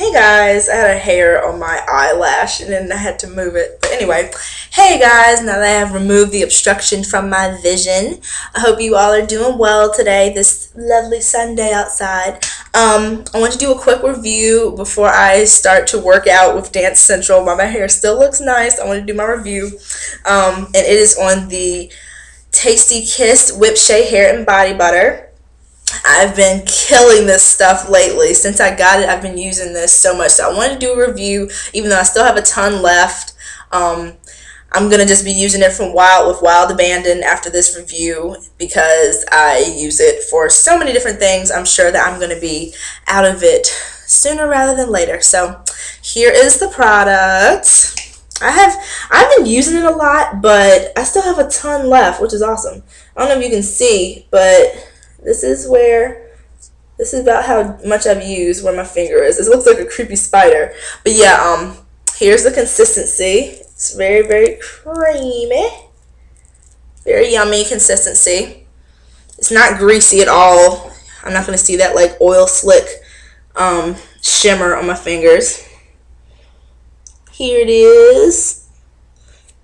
Hey guys, I had a hair on my eyelash and then I had to move it. But anyway, hey guys, now that I have removed the obstruction from my vision, I hope you all are doing well today, this lovely Sunday outside. Um, I want to do a quick review before I start to work out with Dance Central while my hair still looks nice. I want to do my review. Um, and it is on the Tasti Kiss Whip Shea Hair and Body Butter. I've been killing this stuff lately. Since I got it, I've been using this so much. So I wanted to do a review, even though I still have a ton left. Um, I'm going to just be using it from Wild with Wild Abandon after this review because I use it for so many different things. I'm sure that I'm going to be out of it sooner rather than later. So here is the product. I have I've been using it a lot, but I still have a ton left, which is awesome. I don't know if you can see, but this is where, this is about how much I've used where my finger is. This looks like a creepy spider. But yeah, um, here's the consistency. It's very, very creamy. Very yummy consistency. It's not greasy at all. I'm not going to see that like oil slick um, shimmer on my fingers. Here it is.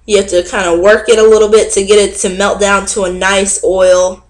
You have to kind of work it a little bit to get it to melt down to a nice oil.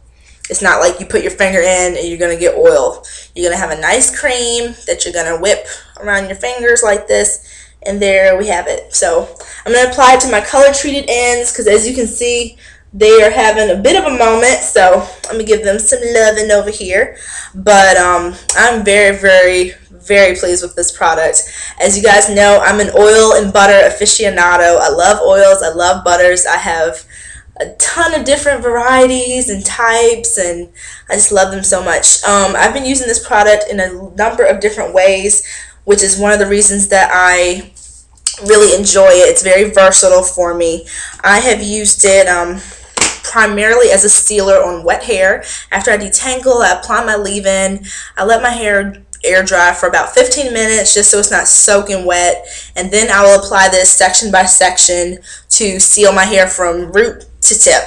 It's not like you put your finger in and you're going to get oil. You're going to have a nice cream that you're going to whip around your fingers like this. And there we have it. So I'm going to apply it to my color treated ends because as you can see, they are having a bit of a moment. So I'm going to give them some loving over here. But um, I'm very, very, very pleased with this product. As you guys know, I'm an oil and butter aficionado. I love oils. I love butters. I have a ton of different varieties and types and I just love them so much. Um, I've been using this product in a number of different ways which is one of the reasons that I really enjoy it. It's very versatile for me. I have used it um, primarily as a sealer on wet hair. After I detangle, I apply my leave-in. I let my hair air dry for about 15 minutes just so it's not soaking wet and then I will apply this section by section to seal my hair from root to tip.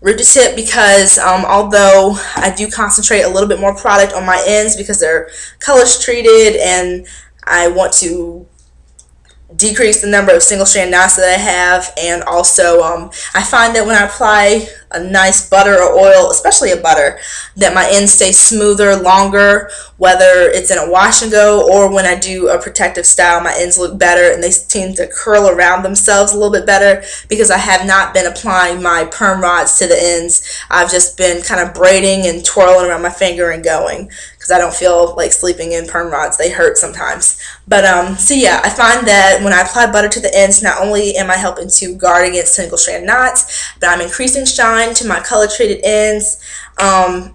Root to tip because um, although I do concentrate a little bit more product on my ends because they're colors treated and I want to decrease the number of single strand knots that I have and also um, I find that when I apply a nice butter or oil, especially a butter, that my ends stay smoother, longer, whether it's in a wash and go or when I do a protective style, my ends look better and they seem to curl around themselves a little bit better because I have not been applying my perm rods to the ends. I've just been kind of braiding and twirling around my finger and going because I don't feel like sleeping in perm rods. They hurt sometimes. But um, so yeah, I find that when I apply butter to the ends, not only am I helping to guard against single strand knots, but I'm increasing shine to my color treated ends. Um,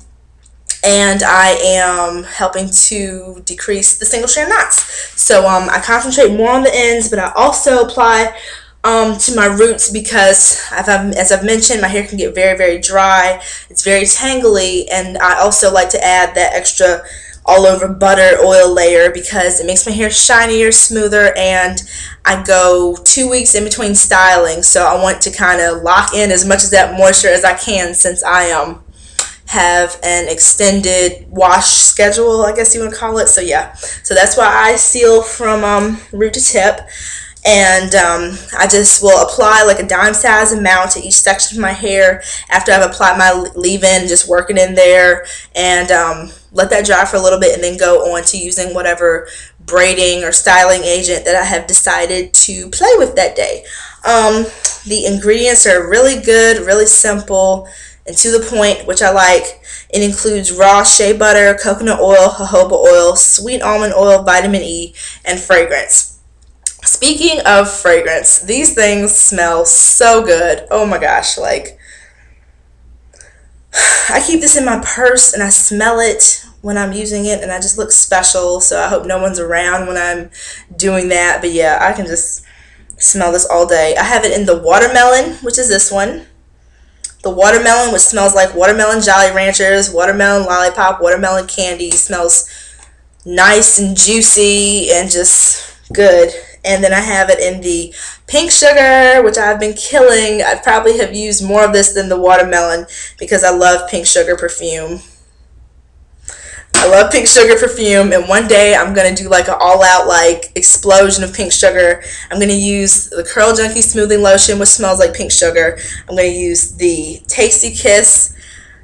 and I am helping to decrease the single strand knots. So um, I concentrate more on the ends, but I also apply um, to my roots because as I've mentioned, my hair can get very, very dry. It's very tangly, and I also like to add that extra all over butter oil layer because it makes my hair shinier, smoother, and I go two weeks in between styling. So I want to kind of lock in as much of that moisture as I can since I um, have an extended wash schedule, I guess you would call it. So yeah, so that's why I seal from um, root to tip and um, I just will apply like a dime size amount to each section of my hair after I've applied my leave-in, just working in there and um, let that dry for a little bit and then go on to using whatever braiding or styling agent that I have decided to play with that day. Um, the ingredients are really good, really simple, and to the point, which I like. It includes raw shea butter, coconut oil, jojoba oil, sweet almond oil, vitamin E, and fragrance. Speaking of fragrance, these things smell so good. Oh my gosh, like I keep this in my purse and I smell it when I'm using it and I just look special. So I hope no one's around when I'm doing that. But yeah, I can just smell this all day. I have it in the watermelon, which is this one. The watermelon, which smells like watermelon Jolly Ranchers, watermelon lollipop, watermelon candy. Smells nice and juicy and just good and then I have it in the pink sugar, which I've been killing. I probably have used more of this than the watermelon because I love pink sugar perfume. I love pink sugar perfume, and one day I'm gonna do like an all-out like explosion of pink sugar. I'm gonna use the Curl Junkie Smoothing Lotion, which smells like pink sugar. I'm gonna use the Tasti Kiss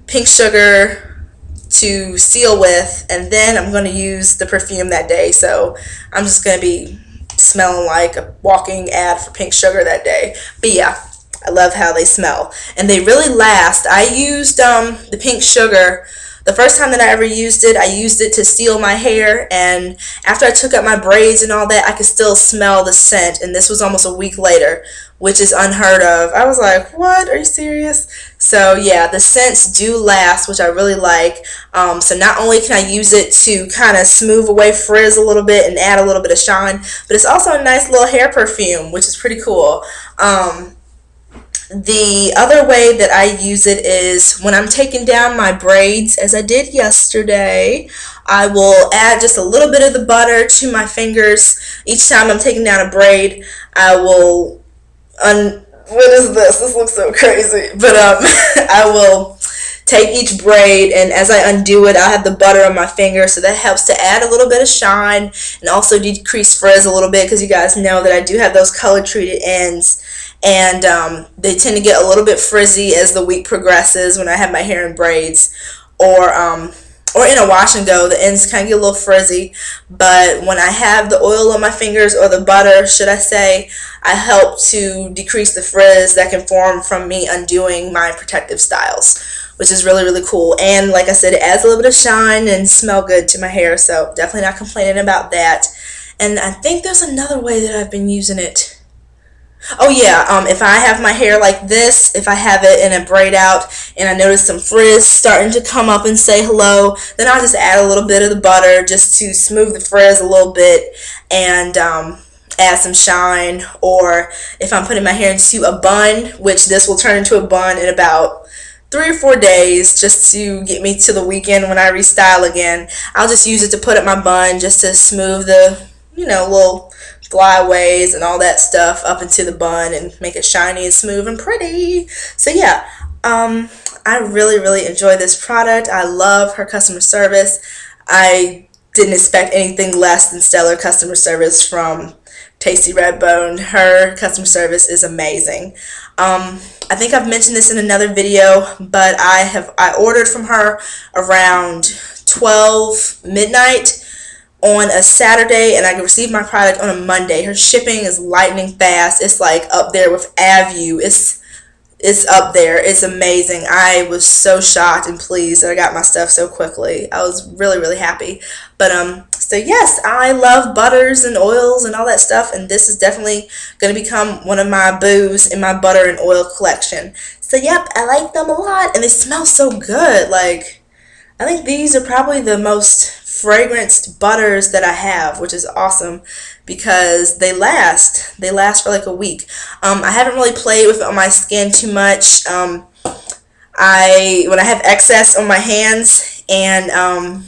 pink sugar to seal with, and then I'm gonna use the perfume that day. So I'm just gonna be smelling like a walking ad for pink sugar that day. But yeah, I love how they smell, and they really last. I used um, the pink sugar the first time that I ever used it, I used it to seal my hair, and after I took out my braids and all that, I could still smell the scent, and this was almost a week later, which is unheard of. I was like, what? Are you serious? So yeah, the scents do last, which I really like. Um, so not only can I use it to kind of smooth away frizz a little bit and add a little bit of shine, but it's also a nice little hair perfume, which is pretty cool. Um, the other way that I use it is when I'm taking down my braids, as I did yesterday, I will add just a little bit of the butter to my fingers. Each time I'm taking down a braid, I will un what is this? This looks so crazy. But um I will take each braid and as I undo it I have the butter on my finger so that helps to add a little bit of shine and also decrease frizz a little bit because you guys know that I do have those color treated ends and um, they tend to get a little bit frizzy as the week progresses when I have my hair in braids or um, or in a wash and go. The ends kind of get a little frizzy but when I have the oil on my fingers or the butter should I say I help to decrease the frizz that can form from me undoing my protective styles which is really really cool. And like I said it adds a little bit of shine and smell good to my hair so definitely not complaining about that. And I think there's another way that I've been using it Oh yeah, um, if I have my hair like this, if I have it in a braid out and I notice some frizz starting to come up and say hello, then I'll just add a little bit of the butter just to smooth the frizz a little bit and um, add some shine. Or if I'm putting my hair into a bun, which this will turn into a bun in about three or four days just to get me to the weekend when I restyle again, I'll just use it to put up my bun just to smooth the, you know, little flyaways and all that stuff up into the bun and make it shiny and smooth and pretty. So yeah, um, I really, really enjoy this product. I love her customer service. I didn't expect anything less than stellar customer service from Tasti Redbone. Her customer service is amazing. Um, I think I've mentioned this in another video, but I have I ordered from her around 12 midnight on a Saturday and I received my product on a Monday. Her shipping is lightning fast. It's like up there with Avu. It's it's up there. It's amazing. I was so shocked and pleased that I got my stuff so quickly. I was really really happy. But um so yes, I love butters and oils and all that stuff and this is definitely going to become one of my boos in my butter and oil collection. So yep, I like them a lot and they smell so good. Like I think these are probably the most fragranced butters that I have, which is awesome because they last. They last for like a week. Um, I haven't really played with it on my skin too much. Um, I when I have excess on my hands and um,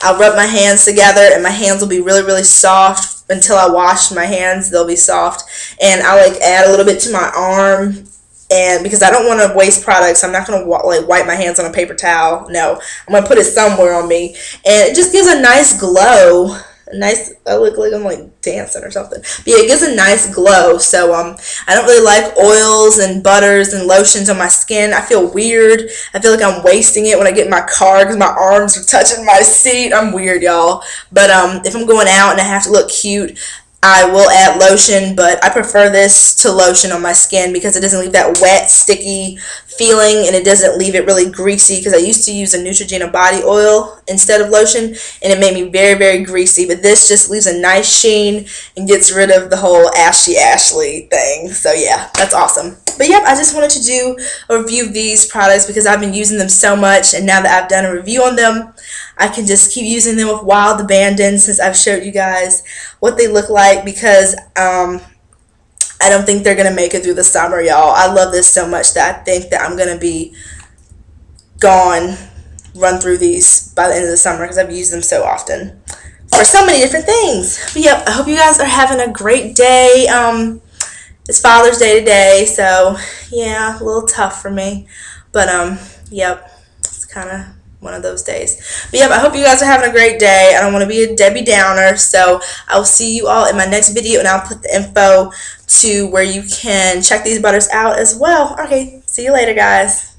I'll rub my hands together and my hands will be really really soft until I wash my hands. They'll be soft and I like add a little bit to my arm and because I don't want to waste products, I'm not going to like wipe my hands on a paper towel. No, I'm going to put it somewhere on me, and it just gives a nice glow. A nice, I look like I'm like dancing or something. But yeah, it gives a nice glow. So um, I don't really like oils and butters and lotions on my skin. I feel weird. I feel like I'm wasting it when I get in my car because my arms are touching my seat. I'm weird, y'all. But um, if I'm going out and I have to look cute, I will add lotion, but I prefer this to lotion on my skin because it doesn't leave that wet, sticky feeling and it doesn't leave it really greasy because I used to use a Neutrogena body oil instead of lotion and it made me very, very greasy. But this just leaves a nice sheen and gets rid of the whole Ashy Ashley thing. So yeah, that's awesome. But yep, I just wanted to do a review of these products because I've been using them so much and now that I've done a review on them, I can just keep using them with wild abandon since I've showed you guys what they look like because um, I don't think they're going to make it through the summer, y'all. I love this so much that I think that I'm going to be gone, run through these by the end of the summer because I've used them so often for so many different things. But yep, I hope you guys are having a great day. Um, it's Father's Day today, so yeah, a little tough for me. But um, yep, it's kind of one of those days. But yep, I hope you guys are having a great day. I don't want to be a Debbie Downer, so I will see you all in my next video, and I'll put the info to where you can check these butters out as well. Okay, see you later, guys.